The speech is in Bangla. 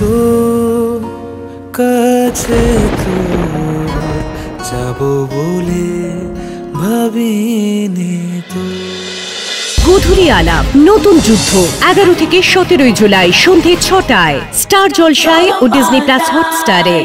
তো কাছে যাব বলে ভাবিনি তো। আলাপ, নতুন যুদ্ধ, এগারো থেকে সতেরোই জুলাই সন্ধে ছটায়, স্টার জলসায় ও ডিজনি প্লাস হটস্টারে।